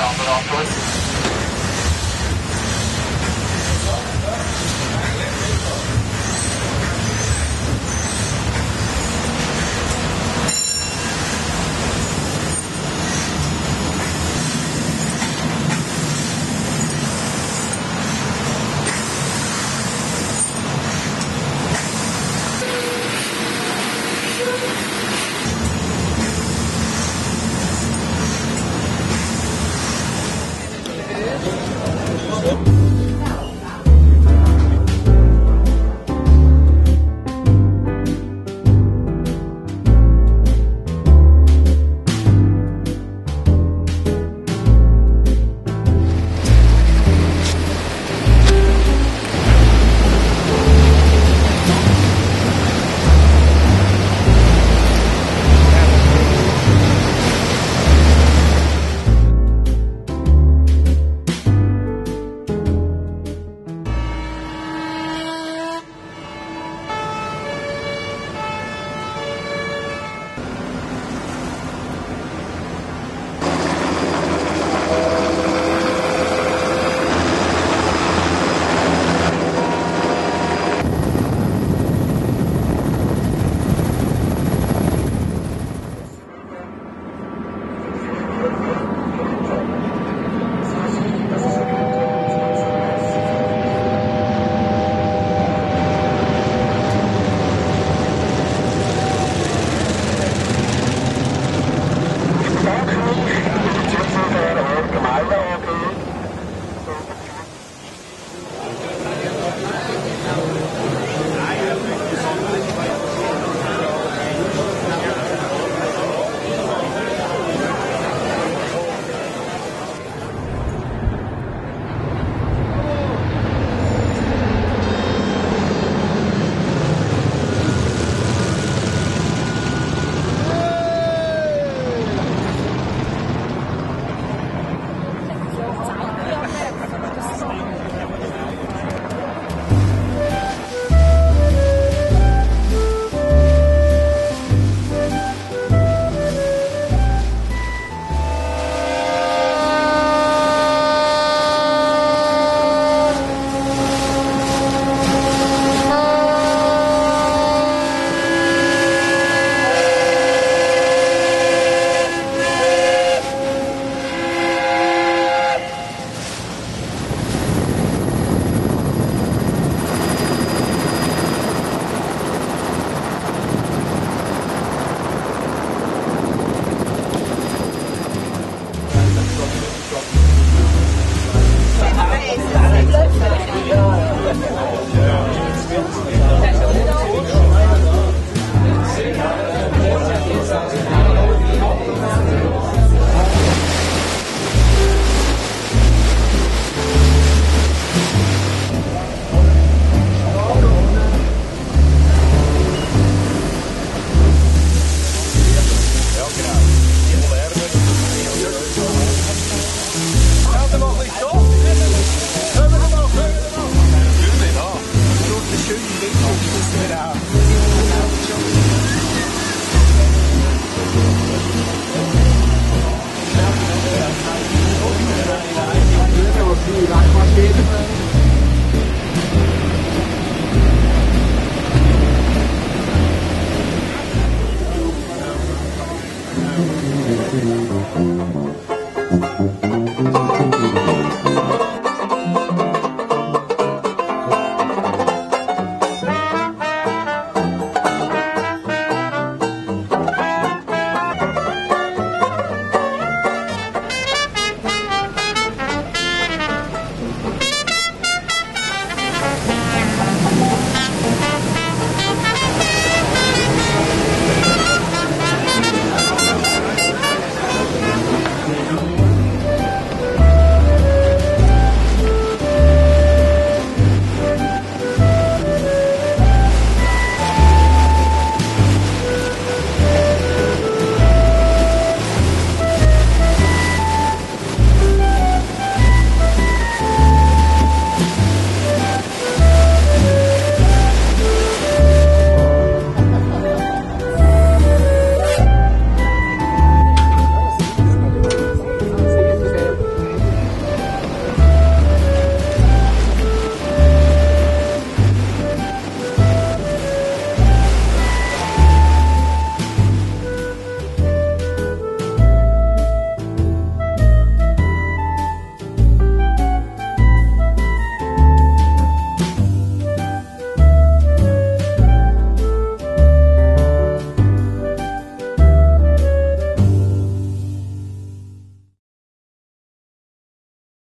Alpha you.